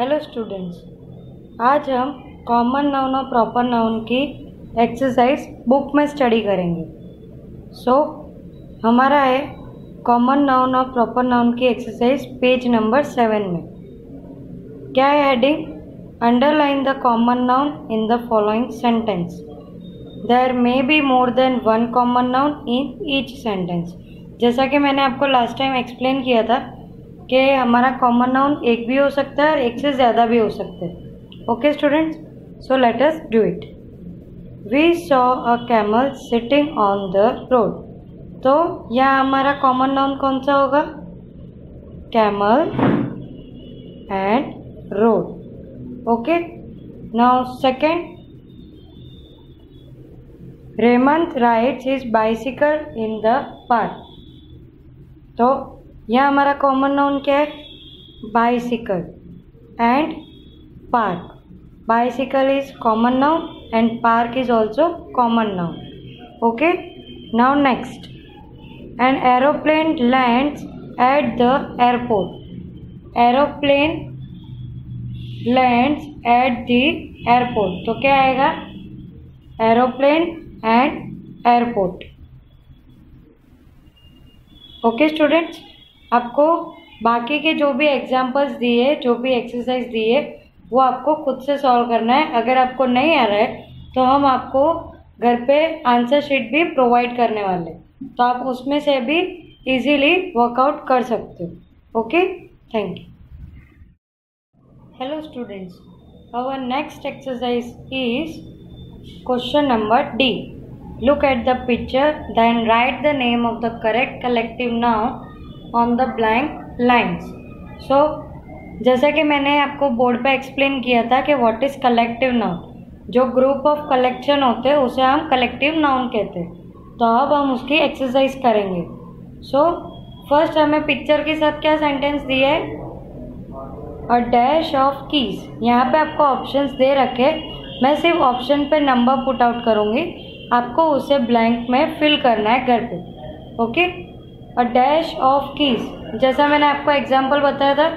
Hello students आज हम common noun और प्रॉपर नाउन की एक्सरसाइज बुक में स्टडी करेंगे. सो so, हमारा है कॉमन नाउन और प्रॉपर नाउन की एक्सरसाइज पेज नंबर सेवन में. क्या है heading underline the common noun in the following sentence there may be more than one common noun in each sentence जैसा कि मैंने आपको लास्ट टाइम एक्सप्लेन किया था कि हमारा कॉमन नाउन एक भी हो सकता है और एक से ज़्यादा भी हो सकते हैं। Okay students so let us do it we saw a camel sitting on the road तो यह हमारा कॉमन नाउन कौन सा होगा? Camel and road okay now second Raymond rides his bicycle in the park तो यह हमारा कॉमन नाउन क्या है? Bicycle and park bicycle is common noun and park is also common noun okay now next an aeroplane land at the airport aeroplane land at the airport तो क्या आएगा? Aeroplane and airport okay students आपको बाकी के जो भी examples दिए, जो भी एक्सरसाइज दिए, वो आपको खुद से सॉल्व करना है। अगर आपको नहीं आ रहा है तो हम आपको घर पे आंसर शीट भी प्रोवाइड करने वाले तो आप उसमें से भी इजीली वर्कआउट कर सकते हो। Okay thank you hello students our next exercise is question number D look at the picture then write the name of the correct collective noun on the blank lines so जैसा कि मैंने आपको board पे explain किया था कि what is collective noun जो group of collection होते हैं उसे हम कलेक्टिव नाउन कहते हैं। तो अब हम उसकी एक्सरसाइज करेंगे। सो so, फ़र्स्ट हमें पिक्चर के साथ क्या सेंटेंस दिया है? अ डैश ऑफ़ कीज यहाँ पे आपको ऑप्शंस दे रखे मैं सिर्फ़ ऑप्शन पे नंबर पुट आउट करूँगी। आपको उसे ब्लैंक में फिल करना है घर पे। Okay a dash of keys जैसा मैंने आपको एग्ज़ाम्पल बताया था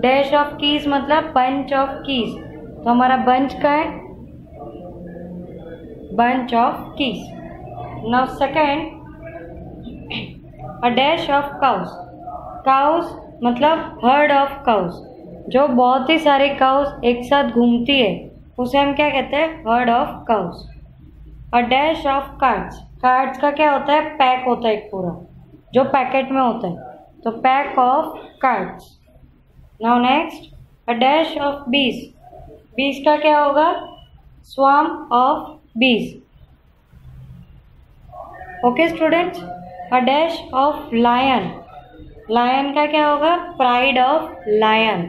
डैश ऑफ़ कीज मतलब बंच ऑफ़ कीज तो हमारा बंच का है? Bunch of keys now second a dash of cows cows मतलब हर्ड ऑफ़ काउस जो बहुत ही सारे काउस एक साथ घूमती है, उसे हम क्या कहते हैं? Herd of cows a dash of cards cards का क्या होता है? पैक होता है एक पूरा. जो पैकेट में होता है। तो pack of cards now next a dash of bees bees का क्या होगा? Swarm of bees okay students a dash of lion lion का क्या होगा? Pride of lion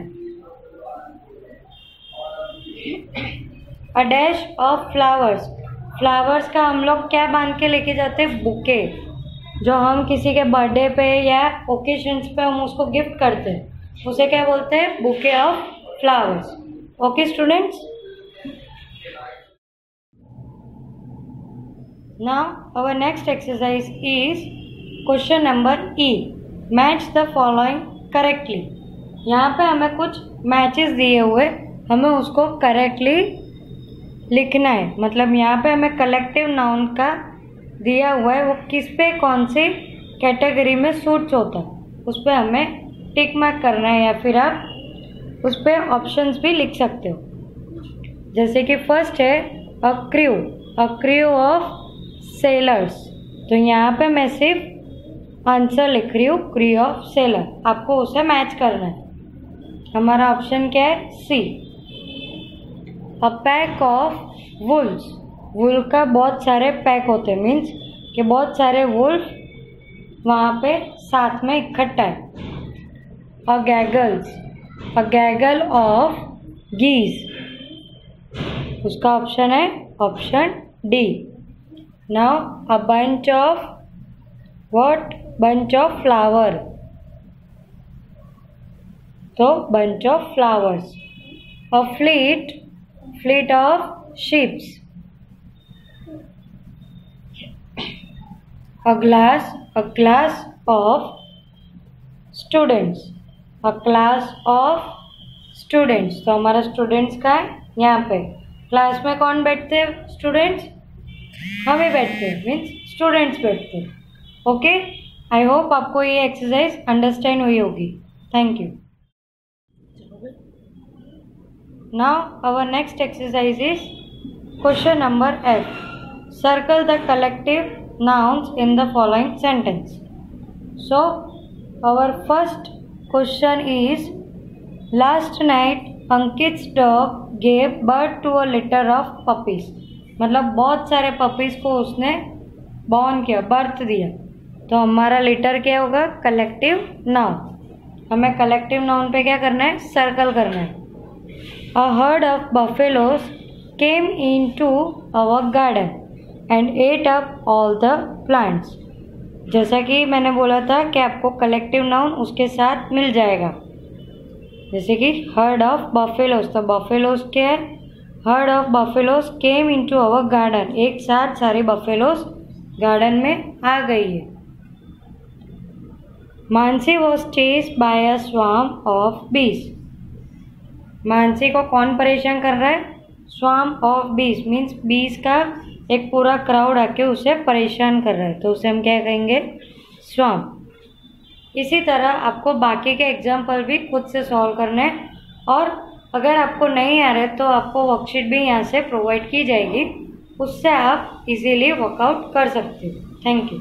a dash of flowers flowers का हम लोग क्या बाँध के लेके जाते हैं? बुके जो हम किसी के बर्थडे पे या ओकेशंस पे हम उसको गिफ्ट करते हैं, उसे क्या बोलते हैं? Bouquet of flowers okay students now our next exercise is question number E match the following correctly यहाँ पे हमें कुछ मैचेस दिए हुए, हमें उसको करेक्टली लिखना है। मतलब यहाँ पे हमें कलेक्टिव नाउन का दिया हुआ है, वो किस पे, कौन सी कैटेगरी में सूट्स होता है। उस पर हमें टिक मार्क करना है या फिर आप उस पर ऑप्शंस भी लिख सकते हो। जैसे कि फ़र्स्ट है a crew a crew of sailors तो यहाँ पे मैं सिर्फ़ आंसर लिख रही हूँ क्रू ऑफ़ सेलर आपको उसे मैच करना है। हमारा ऑप्शन क्या है? C a pack of wolves wolf का बहुत सारे पैक होते हैं। मीन्स कि बहुत सारे वुल्फ वहाँ पे साथ में इकट्ठा है। अ गैगल्स अ गैगल ऑफ़ गीज उसका ऑप्शन है option D now a bunch of what bunch of flower तो bunch of flowers a fleet fleet of ships a class a class of students a class of students तो हमारा स्टूडेंट्स का है यहाँ पे class में कौन बैठते हैं स्टूडेंट्स हम ही बैठते हैं मीन्स स्टूडेंट्स बैठते हैं ओके आई होप आपको ये एक्सरसाइज अंडरस्टैंड हुई होगी thank you Now our next exercise is question number F. Circle the collective nouns in the following sentence. So our first question is last night Ankit's dog gave birth to a litter of puppies. मतलब बहुत सारे puppies को उसने born किया birth दिया तो हमारा litter क्या होगा कलेक्टिव नाउन हमें कलेक्टिव नाउन पे क्या करना है सर्कल करना है a herd of buffaloes came into our garden and ate up all the plants जैसा कि मैंने बोला था कि आपको कलेक्टिव नाउन उसके साथ मिल जाएगा। जैसे कि हर्ड ऑफ़ बफेलोस तो बफेलोस के है? Herd of buffaloes came into our garden एक साथ सारे बफेलोस गार्डन में आ गई है। Mansi was chase by a swarm of bees Mansi को कौन परेशान कर रहा है? स्वाम ऑफ़ बीस मीन्स बीस का एक पूरा क्राउड आके उसे परेशान कर रहा है। तो उसे हम क्या कहेंगे? स्वाम इसी तरह आपको बाकी के एग्ज़ाम्पल भी खुद से सॉल्व करने और अगर आपको नहीं आ रहे तो आपको वर्कशीट भी यहाँ से प्रोवाइड की जाएगी। उससे आप इजीली वर्कआउट कर सकते हो। Thank you